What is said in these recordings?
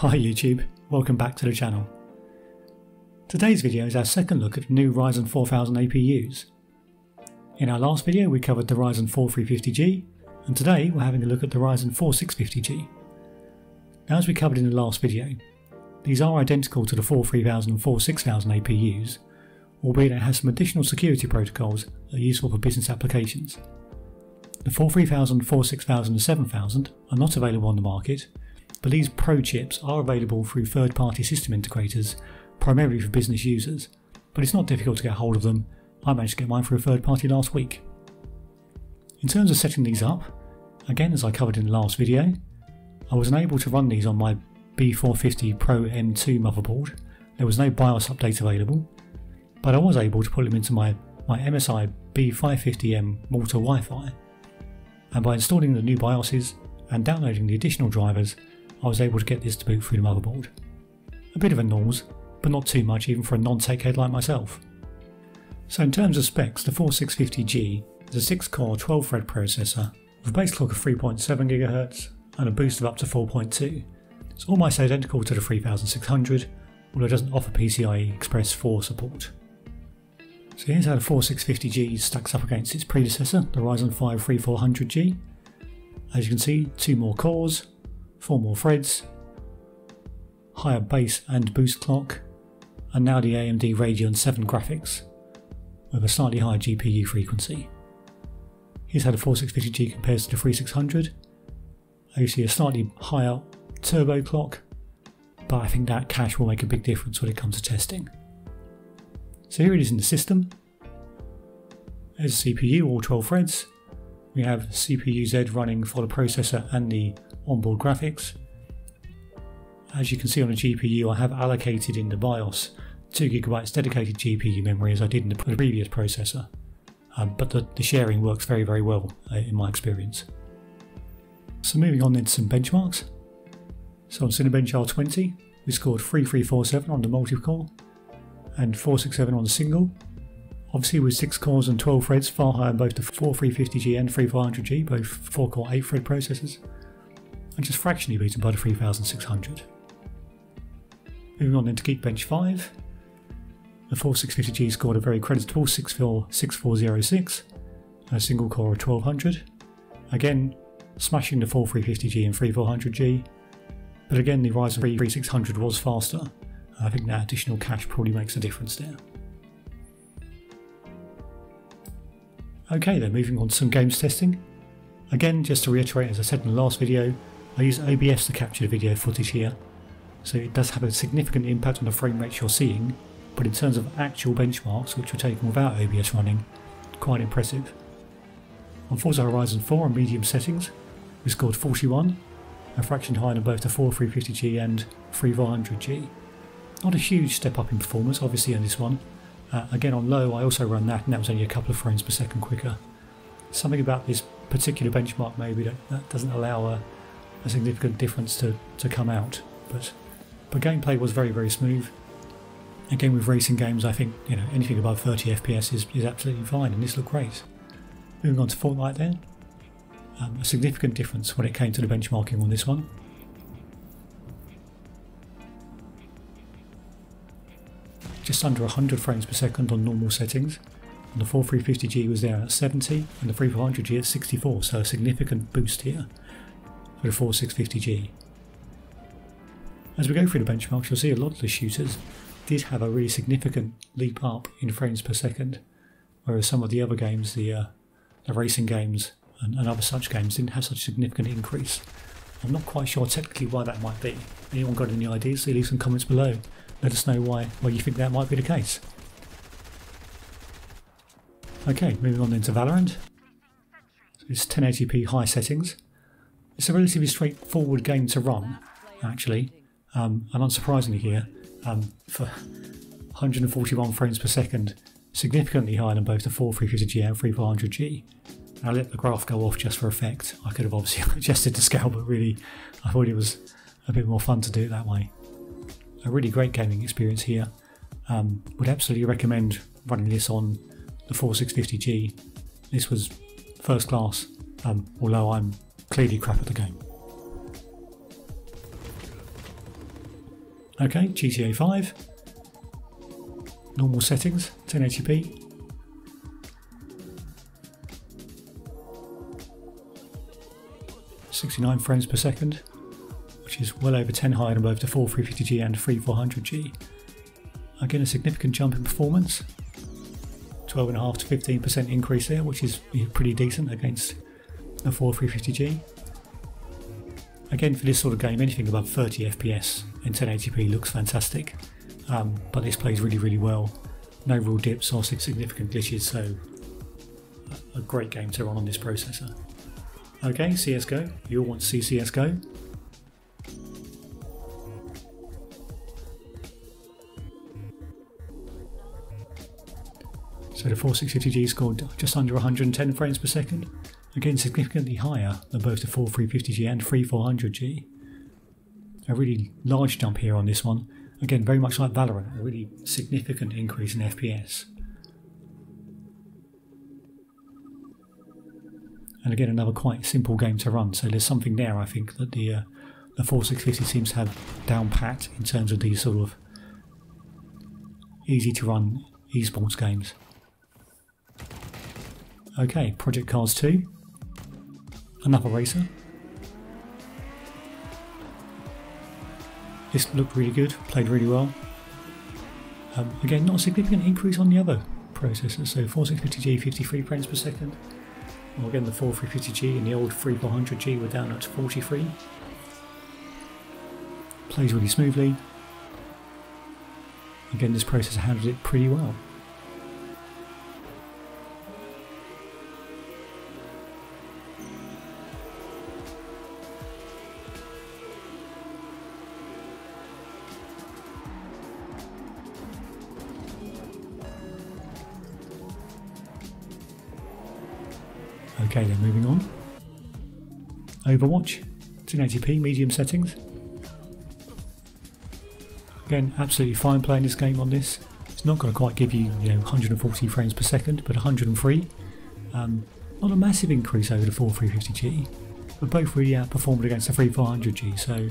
Hi YouTube, welcome back to the channel. Today's video is our second look at the new Ryzen 4000 APUs. In our last video we covered the Ryzen 4 350G and today we're having a look at the Ryzen 4 650G. Now as we covered in the last video, these are identical to the 4 3000 and 4 6000 APUs, albeit it has some additional security protocols that are useful for business applications. The 4 3000, 4 6000 and 7000 are not available on the market, but these Pro chips are available through third-party system integrators, primarily for business users, but it's not difficult to get hold of them. I managed to get mine through a third party last week. In terms of setting these up, again as I covered in the last video, I was unable to run these on my B450 Pro M2 motherboard. There was no BIOS update available, but I was able to put them into my, my MSI B550M Mortar Wi-Fi and by installing the new BIOSes and downloading the additional drivers, I was able to get this to boot through the motherboard. A bit of a nose, but not too much even for a non-tech head like myself. So in terms of specs, the 4650G is a 6-core 12-thread processor with a base clock of 3.7 GHz and a boost of up to 4.2. It's almost identical to the 3600, although it doesn't offer PCIe Express 4 support. So here's how the 4650G stacks up against its predecessor, the Ryzen 5 3400G. As you can see, two more cores, four more threads, higher base and boost clock, and now the AMD Radeon 7 graphics with a slightly higher GPU frequency. Here's how the 4650G compares to the 3600. You see a slightly higher turbo clock, but I think that cache will make a big difference when it comes to testing. So here it is in the system. There's a CPU, all 12 threads. We have CPU Z running for the processor and the onboard graphics. As you can see on the GPU, I have allocated in the BIOS 2GB dedicated GPU memory as I did in the previous processor. Um, but the, the, sharing works very, very well uh, in my experience. So moving on into some benchmarks. So on Cinebench R20, we scored 3347 on the multi-core, and 467 on the single. Obviously with 6 cores and 12 threads, far higher in both the 4350G and 3400G, both 4 core 8 thread processors, and just fractionally beaten by the 3600. Moving on into Geekbench 5, the 4650G scored a very creditable 6406 and a single core of 1200. Again, smashing the 4350G and 3400G, but again the Ryzen 3 3600 was faster I think that additional cache probably makes a difference there. Okay then, moving on to some games testing. Again, just to reiterate, as I said in the last video, I use OBS to capture the video footage here, so it does have a significant impact on the frame rates you're seeing, but in terms of actual benchmarks, which were taken without OBS running, quite impressive. On Forza Horizon 4 on medium settings, we scored 41, a fraction higher than both the 4350G and 3400G. Not a huge step up in performance, obviously, on this one. Uh, again, on low, I also ran that, and that was only a couple of frames per second quicker. Something about this particular benchmark maybe that, that doesn't allow a, a, significant difference to, to come out. But, but gameplay was very, very smooth. Again, with racing games, I think you know anything above 30 FPS is, is absolutely fine, and this looked great. Moving on to Fortnite then. Um, a significant difference when it came to the benchmarking on this one. just under 100 frames per second on normal settings. And the 4350G was there at 70 and the 3400G at 64, so a significant boost here for the 4650G. As we go through the benchmarks, you'll see a lot of the shooters did have a really significant leap up in frames per second, whereas some of the other games, the, uh, the racing games and, and other such games, didn't have such a significant increase. I'm not quite sure technically why that might be. Anyone got any ideas? leave some comments below. Let us know why, why you think that might be the case. Okay, moving on into Valorant. So it's 1080p high settings. It's a relatively straightforward game to run, actually, um, and unsurprisingly here, um, for 141 frames per second, significantly higher than both the 4350G and 3400G. I let the graph go off just for effect. I could have obviously adjusted the scale, but really, I thought it was a bit more fun to do it that way a really great gaming experience here. Um, would absolutely recommend running this on the 4650G. This was first class, um, although I'm clearly crap at the game. Okay, GTA 5. Normal settings, 1080p. Sixty-nine frames per second, which is well over 10 higher than both the 4350G and 3400G. Again, a significant jump in performance. 12.5 to 15% increase there, which is pretty decent against the 4350G. Again, for this sort of game, anything above 30 FPS in 1080p looks fantastic, um, but this plays really, really well. No real dips or significant glitches, so a great game to run on this processor. Okay, CSGO. You all want to see CSGO? So the 4650G scored just under 110 frames per second, again significantly higher than both the 4350G and 3400G. A really large jump here on this one, again very much like Valorant, a really significant increase in FPS. And again another quite simple game to run, so there's something there I think that the uh, the 4650 seems to have down pat in terms of these sort of easy to run esports games. Okay, Project Cars 2. Another racer. This looked really good, played really well. Um, again, not a significant increase on the other processors, so 4650G 53 frames per second. Well, again, the 4350G and the old 3400G were down at 43. Plays really smoothly. Again, this processor handled it pretty well. Okay, then moving on. Overwatch, 1080p, medium settings. Again, absolutely fine playing this game on this. It's not going to quite give you, you know, 140 frames per second, but 103. Um, not a massive increase over the 4350G, but both really outperformed against the 3400G, so,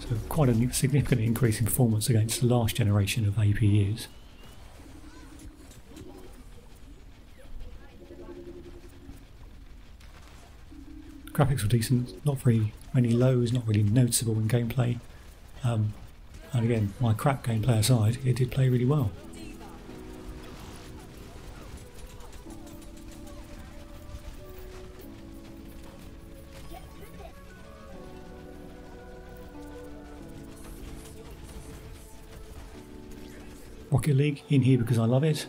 so quite a significant increase in performance against the last generation of APUs. Graphics were decent, not very many lows, not really noticeable in gameplay. Um, and again, my crap gameplay aside, it did play really well. Rocket League in here because I love it.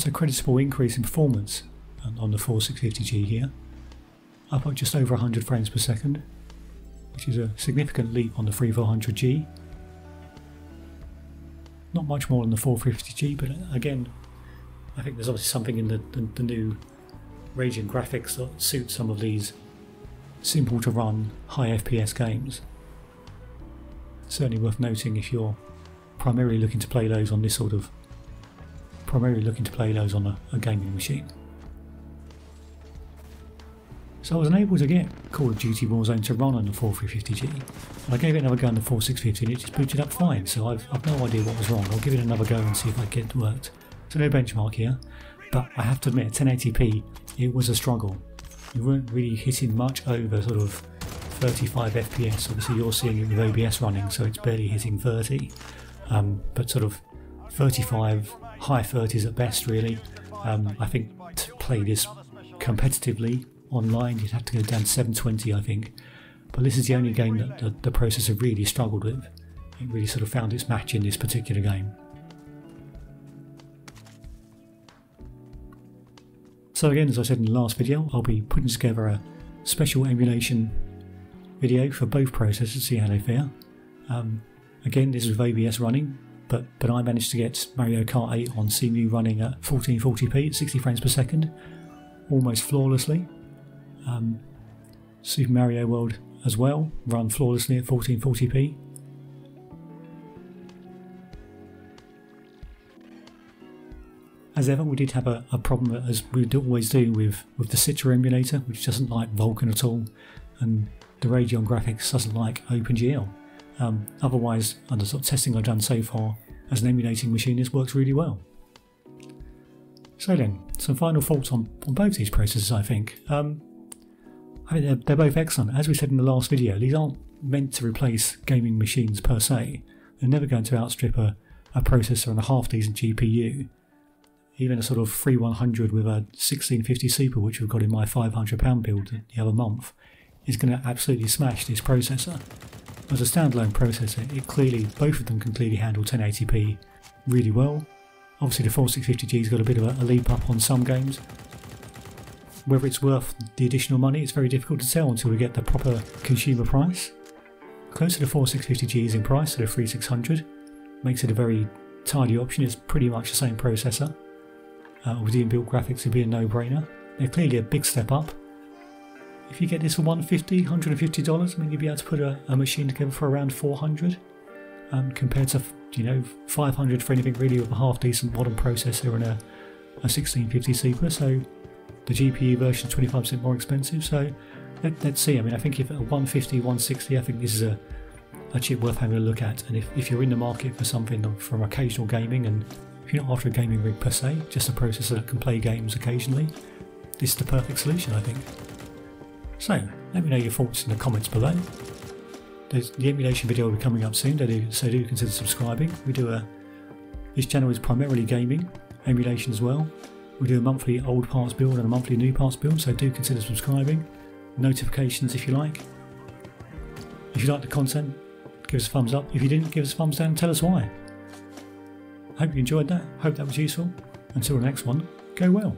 Quite a creditable increase in performance on the 4650G here, up at just over 100 frames per second, which is a significant leap on the 3400G. Not much more than the 450G, but uh, again, I think there's obviously something in the, the, the new Radeon graphics that suits some of these simple to run high FPS games. Certainly worth noting if you're primarily looking to play those on this sort of primarily looking to play those on a, a gaming machine. So I was unable to get Call of Duty Warzone to run on the 4350G. And I gave it another go on the 4650 and it just booted up fine, so I've, I've no idea what was wrong. I'll give it another go and see if I get it worked. So no benchmark here, but I have to admit 1080p, it was a struggle. You weren't really hitting much over sort of 35 FPS. Obviously you're seeing it with OBS running, so it's barely hitting 30. Um, but sort of 35 high 30s at best, really. Um, I think to play this competitively online, you'd have to go down to 720, I think. But this is the only game that the, the processor really struggled with. It really sort of found its match in this particular game. So again, as I said in the last video, I'll be putting together a special emulation video for both processors to see how they fare. Um, again, this is with OBS running, but but I managed to get Mario Kart 8 on Cemu running at 1440p at 60 frames per second, almost flawlessly. Um, Super Mario World as well, run flawlessly at 1440p. As ever, we did have a, a problem, as we always do, with, with the Citra emulator, which doesn't like Vulkan at all. And the Radeon graphics doesn't like OpenGL. Um, otherwise, under sort of testing I've done so far, as an emulating machine, this works really well. So then, some final thoughts on, on both these processors, I think. Um, I mean, they're, they're both excellent. As we said in the last video, these aren't meant to replace gaming machines per se. They're never going to outstrip a, a processor and a half decent GPU. Even a sort of 3100 with a 1650 Super, which we've got in my £500 build the other month, is going to absolutely smash this processor. As a standalone processor, it clearly, both of them can clearly handle 1080p really well. Obviously the 4650G's got a bit of a, a leap up on some games. Whether it's worth the additional money, it's very difficult to tell until we get the proper consumer price. Close to the 4650Gs in price to the 3600 makes it a very tidy option. It's pretty much the same processor. Uh, with the inbuilt graphics, it'd be a no-brainer. They're clearly a big step up. If you get this for 150 $150, I mean, you'd be able to put a, a machine together for around 400 um, compared to, you know, 500 for anything really with a half decent modern processor and a, a 1650 Super. So the GPU version is 25% more expensive. So let, us see. I mean, I think if at 150, 160, I think this is a, a chip worth having a look at. And if, if you're in the market for something from occasional gaming and if you're not after a gaming rig per se, just a processor that can play games occasionally, this is the perfect solution, I think. So, let me know your thoughts in the comments below. There's, the emulation video will be coming up soon, so do, consider subscribing. We do a this channel is primarily gaming, emulation as well. We do a monthly old parts build and a monthly new parts build, so do consider subscribing. Notifications if you like. If you like the content, give us a thumbs up. If you didn't, give us a thumbs down and tell us why. Hope you enjoyed that. Hope that was useful. Until the next one, go well.